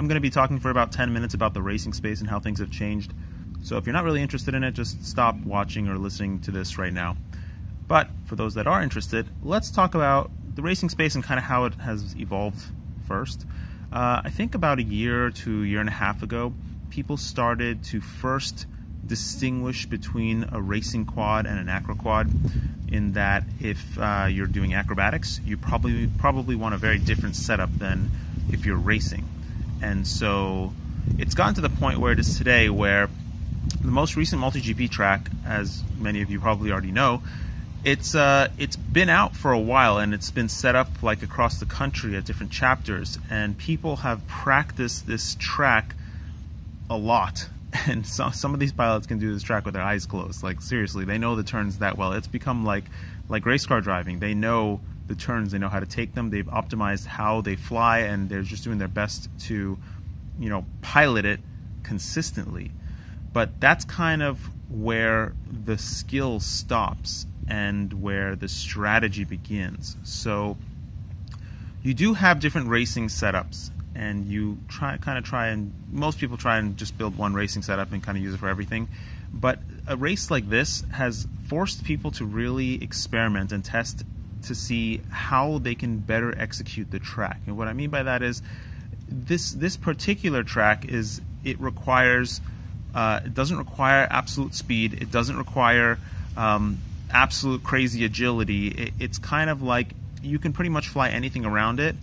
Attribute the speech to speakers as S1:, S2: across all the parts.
S1: I'm going to be talking for about 10 minutes about the racing space and how things have changed. So if you're not really interested in it, just stop watching or listening to this right now. But for those that are interested, let's talk about the racing space and kind of how it has evolved first. Uh, I think about a year to a year and a half ago, people started to first distinguish between a racing quad and an acro quad in that if uh, you're doing acrobatics, you probably probably want a very different setup than if you're racing. And so it's gotten to the point where it is today where the most recent MultiGP track, as many of you probably already know, it's uh, it's been out for a while and it's been set up like across the country at different chapters, and people have practiced this track a lot. And so, some of these pilots can do this track with their eyes closed. Like seriously, they know the turns that well. It's become like like race car driving. They know the turns. They know how to take them. They've optimized how they fly, and they're just doing their best to, you know, pilot it consistently. But that's kind of where the skill stops and where the strategy begins. So you do have different racing setups and you try kind of try and most people try and just build one racing setup and kind of use it for everything. But a race like this has forced people to really experiment and test to see how they can better execute the track. And what I mean by that is this this particular track is it requires uh, it doesn't require absolute speed. It doesn't require um, absolute crazy agility. It, it's kind of like you can pretty much fly anything around it.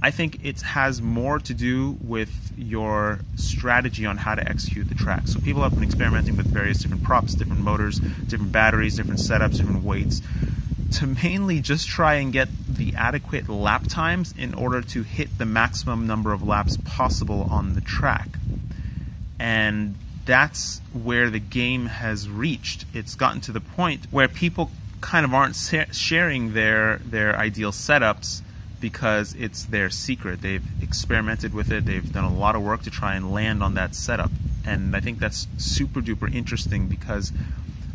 S1: I think it has more to do with your strategy on how to execute the track. So people have been experimenting with various different props, different motors, different batteries, different setups, different weights to mainly just try and get the adequate lap times in order to hit the maximum number of laps possible on the track. And that's where the game has reached. It's gotten to the point where people kind of aren't sharing their their ideal setups because it's their secret. They've experimented with it. They've done a lot of work to try and land on that setup. And I think that's super duper interesting because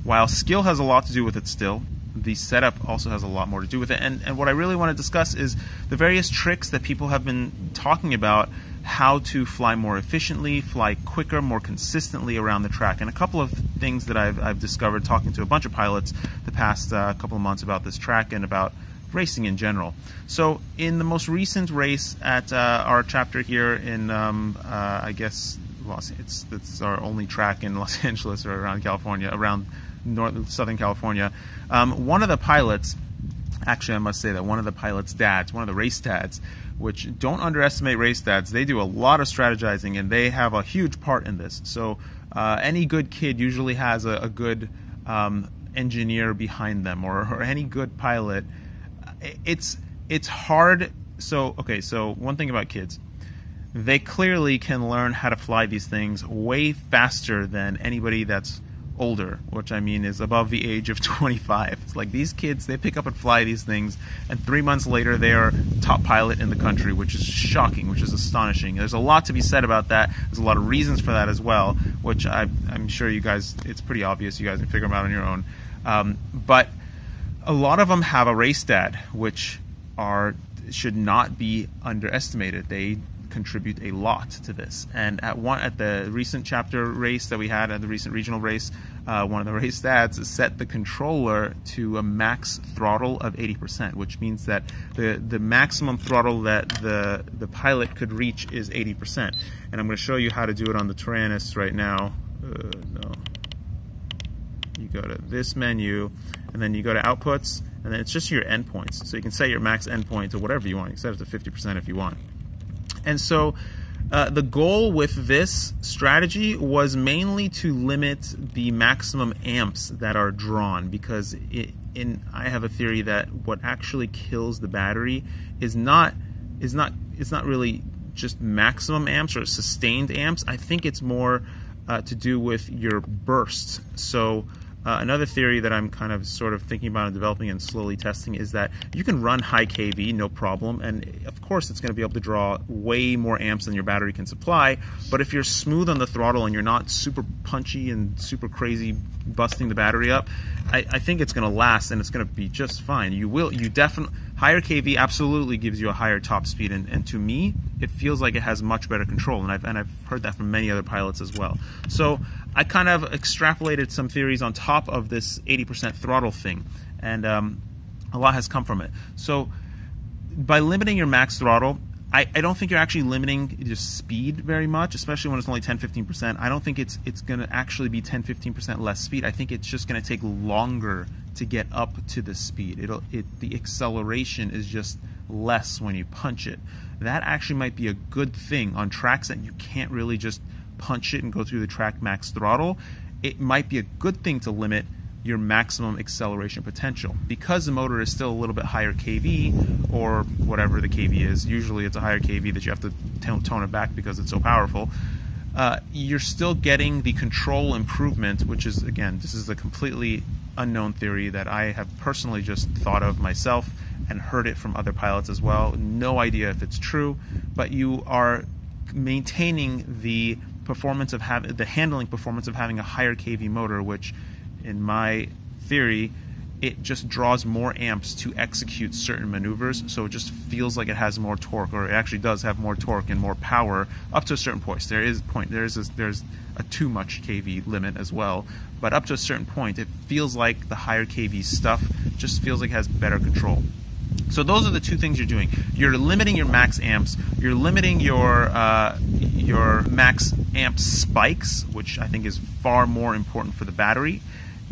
S1: while skill has a lot to do with it still, the setup also has a lot more to do with it. And, and what I really want to discuss is the various tricks that people have been talking about how to fly more efficiently, fly quicker, more consistently around the track. And a couple of things that I've, I've discovered talking to a bunch of pilots the past uh, couple of months about this track and about racing in general. So, in the most recent race at uh, our chapter here in, um, uh, I guess, Los, it's, it's our only track in Los Angeles or around California, around North, Southern California. Um, one of the pilots, actually, I must say that one of the pilot's dads, one of the race dads, which don't underestimate race dads. They do a lot of strategizing and they have a huge part in this. So uh, any good kid usually has a, a good um, engineer behind them or, or any good pilot. It's it's hard. So okay, so one thing about kids, they clearly can learn how to fly these things way faster than anybody that's older, which I mean is above the age of 25. It's like these kids, they pick up and fly these things, and three months later, they are top pilot in the country, which is shocking, which is astonishing. There's a lot to be said about that. There's a lot of reasons for that as well, which I, am sure you guys, it's pretty obvious. You guys can figure them out on your own. Um, but a lot of them have a race dad, which are should not be underestimated. They contribute a lot to this. And at one at the recent chapter race that we had at the recent regional race, uh, one of the race stats is set the controller to a max throttle of 80%, which means that the the maximum throttle that the the pilot could reach is 80%. And I'm going to show you how to do it on the Taranis right now. Uh, no. You go to this menu, and then you go to outputs, and then it's just your endpoints. So you can set your max endpoint to whatever you want. You can set it to 50% if you want. And so uh, the goal with this strategy was mainly to limit the maximum amps that are drawn because it, in I have a theory that what actually kills the battery is not is not it's not really just maximum amps or sustained amps. I think it's more uh, to do with your bursts. So uh, another theory that I'm kind of sort of thinking about and developing and slowly testing is that you can run high kV, no problem, and of course it's going to be able to draw way more amps than your battery can supply. But if you're smooth on the throttle and you're not super punchy and super crazy busting the battery up, I, I think it's going to last and it's going to be just fine. You will, you definitely higher kV absolutely gives you a higher top speed, and, and to me, it feels like it has much better control, and I've and I've heard that from many other pilots as well. So I kind of extrapolated some theories on top of this 80% throttle thing, and um, a lot has come from it. So by limiting your max throttle, I, I, don't think you're actually limiting your speed very much, especially when it's only 10 15%. I don't think it's it's going to actually be 10 15% less speed. I think it's just going to take longer to get up to the speed. It'll it the acceleration is just less when you punch it. That actually might be a good thing on tracks that you can't really just punch it and go through the track max throttle. It might be a good thing to limit your maximum acceleration potential. Because the motor is still a little bit higher kV, or whatever the kV is, usually it's a higher kV that you have to tone it back because it's so powerful, uh, you're still getting the control improvement, which is, again, this is a completely unknown theory that I have personally just thought of myself and heard it from other pilots as well. No idea if it's true, but you are maintaining the performance of having the handling performance of having a higher kV motor, which in my theory, it just draws more amps to execute certain maneuvers, so it just feels like it has more torque, or it actually does have more torque and more power up to a certain point. There is point there is a, there's a too much kV limit as well, but up to a certain point, it feels like the higher kV stuff just feels like it has better control. So those are the two things you're doing. You're limiting your max amps. You're limiting your uh, your max amp spikes, which I think is far more important for the battery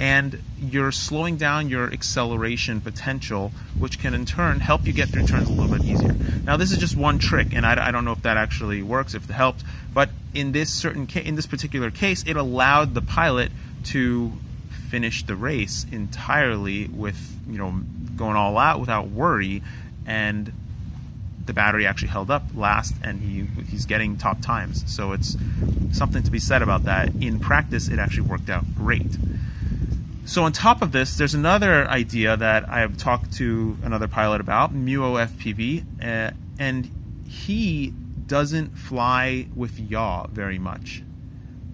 S1: and you're slowing down your acceleration potential, which can in turn help you get through turns a little bit easier. Now, this is just one trick, and I, I don't know if that actually works, if it helped, but in this certain in this particular case, it allowed the pilot to finish the race entirely with you know going all out without worry, and the battery actually held up last, and he he's getting top times. So it's something to be said about that. In practice, it actually worked out great. So on top of this, there's another idea that I have talked to another pilot about, Muo FPV, uh, and he doesn't fly with yaw very much.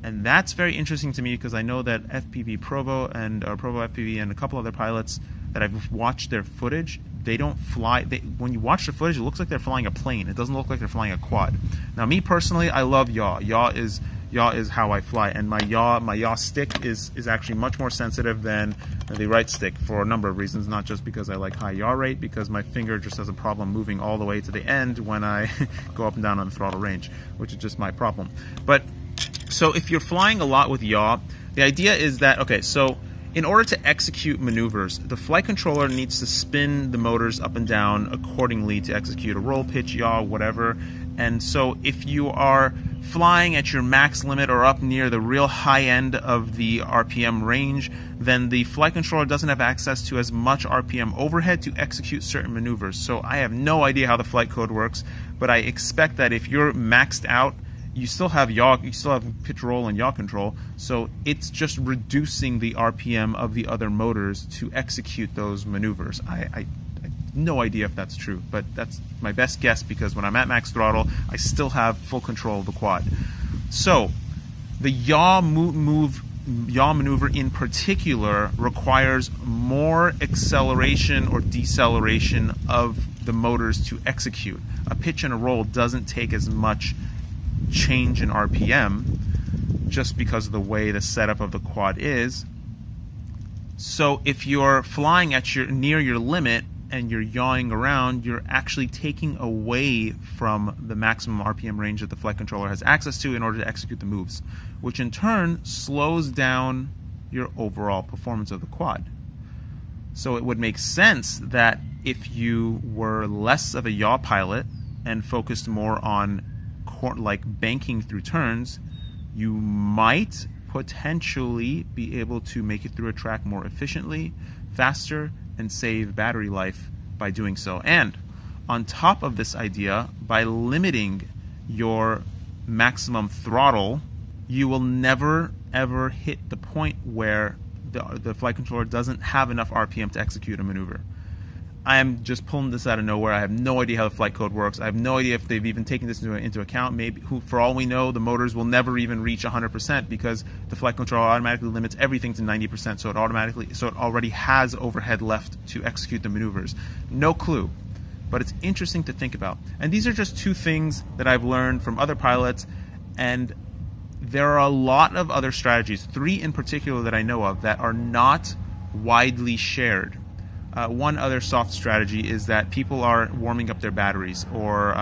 S1: And that's very interesting to me because I know that FPV Provo and uh, Provo FPV and a couple other pilots that I've watched their footage, they don't fly. They, when you watch the footage, it looks like they're flying a plane. It doesn't look like they're flying a quad. Now, me personally, I love yaw. Yaw is yaw is how I fly, and my yaw my yaw stick is is actually much more sensitive than the right stick for a number of reasons. Not just because I like high yaw rate, because my finger just has a problem moving all the way to the end when I go up and down on the throttle range, which is just my problem. But so if you're flying a lot with yaw, the idea is that okay, so in order to execute maneuvers, the flight controller needs to spin the motors up and down accordingly to execute a roll, pitch, yaw, whatever. And so if you are flying at your max limit or up near the real high end of the RPM range, then the flight controller doesn't have access to as much RPM overhead to execute certain maneuvers. So I have no idea how the flight code works, but I expect that if you're maxed out, you still have yaw, you still have pitch roll and yaw control, so it's just reducing the RPM of the other motors to execute those maneuvers. I, I no idea if that's true, but that's my best guess because when I'm at max throttle, I still have full control of the quad. So, the yaw move, move yaw maneuver in particular requires more acceleration or deceleration of the motors to execute. A pitch and a roll doesn't take as much change in RPM just because of the way the setup of the quad is. So if you're flying at your near your limit, and you're yawing around, you're actually taking away from the maximum RPM range that the flight controller has access to in order to execute the moves, which in turn slows down your overall performance of the quad. So it would make sense that if you were less of a yaw pilot and focused more on like banking through turns, you might potentially be able to make it through a track more efficiently, faster, and save battery life by doing so. And on top of this idea, by limiting your maximum throttle, you will never ever hit the point where the, the flight controller doesn't have enough RPM to execute a maneuver. I am just pulling this out of nowhere. I have no idea how the flight code works. I have no idea if they've even taken this into, into account. Maybe, who, for all we know, the motors will never even reach 100% because the flight controller automatically limits everything to 90%. So it automatically, so it already has overhead left to execute the maneuvers. No clue. but it's interesting to think about. And these are just two things that I've learned from other pilots, and there are a lot of other strategies, three in particular that I know of, that are not widely shared. Uh, one other soft strategy is that people are warming up their batteries. Or uh,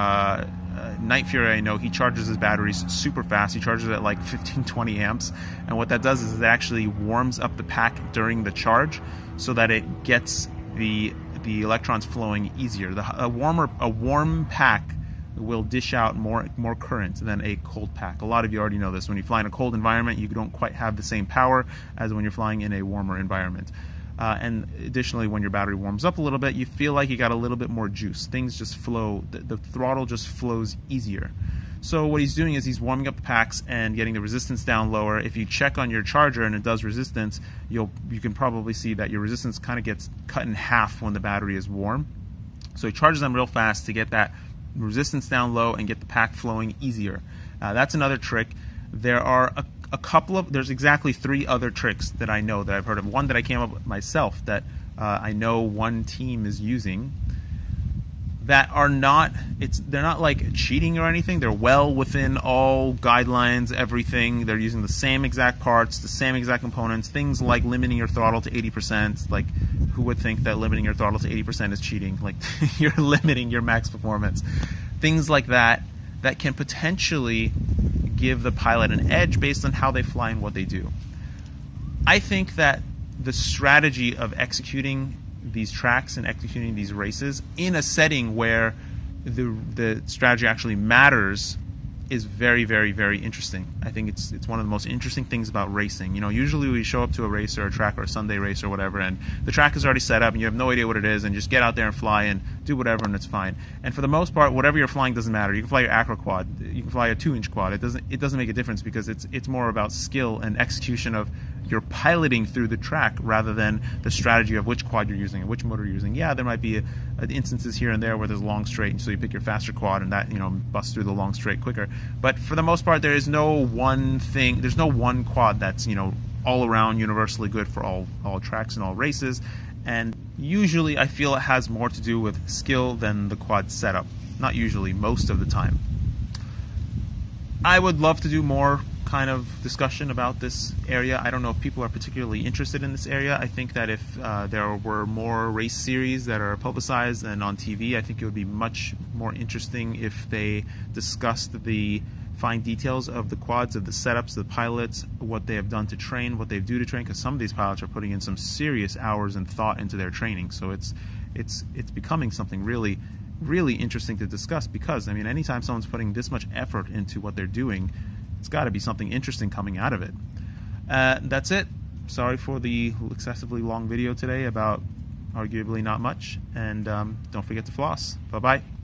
S1: uh, Night Fury, I know he charges his batteries super fast. He charges at like 15, 20 amps, and what that does is it actually warms up the pack during the charge, so that it gets the the electrons flowing easier. The, a warmer a warm pack will dish out more more current than a cold pack. A lot of you already know this. When you fly in a cold environment, you don't quite have the same power as when you're flying in a warmer environment. Uh, and additionally, when your battery warms up a little bit, you feel like you got a little bit more juice. Things just flow, the, the throttle just flows easier. So what he's doing is he's warming up the packs and getting the resistance down lower. If you check on your charger and it does resistance, you'll you can probably see that your resistance kind of gets cut in half when the battery is warm. So he charges them real fast to get that resistance down low and get the pack flowing easier. Uh, that's another trick. There are a a couple of there's exactly three other tricks that I know that I've heard of. One that I came up with myself that uh, I know one team is using that are not it's they're not like cheating or anything. They're well within all guidelines, everything. They're using the same exact parts, the same exact components. Things like limiting your throttle to 80%. Like who would think that limiting your throttle to 80% is cheating? Like you're limiting your max performance. Things like that that can potentially give the pilot an edge based on how they fly and what they do. I think that the strategy of executing these tracks and executing these races in a setting where the the strategy actually matters is very, very, very interesting. I think it's it's one of the most interesting things about racing. You know, usually we show up to a race or a track or a Sunday race or whatever, and the track is already set up, and you have no idea what it is, and just get out there and fly and do whatever, and it's fine. And for the most part, whatever you're flying doesn't matter. You can fly your acro quad, you can fly a two-inch quad. It doesn't it doesn't make a difference because it's it's more about skill and execution of you're piloting through the track rather than the strategy of which quad you're using and which motor you're using. Yeah, there might be a, a instances here and there where there's a long straight, and so you pick your faster quad, and that you know busts through the long straight quicker. But for the most part, there is no one thing. There's no one quad that's you know all around universally good for all all tracks and all races. And usually, I feel it has more to do with skill than the quad setup. Not usually, most of the time. I would love to do more kind of discussion about this area. I don't know if people are particularly interested in this area. I think that if uh, there were more race series that are publicized and on TV, I think it would be much more interesting if they discussed the fine details of the quads, of the setups, the pilots, what they have done to train, what they do to train, because some of these pilots are putting in some serious hours and thought into their training. So it's it's it's becoming something really really interesting to discuss because I mean anytime someone's putting this much effort into what they're doing it's got to be something interesting coming out of it. Uh, that's it. Sorry for the excessively long video today about arguably not much. And um, don't forget to floss. Bye bye.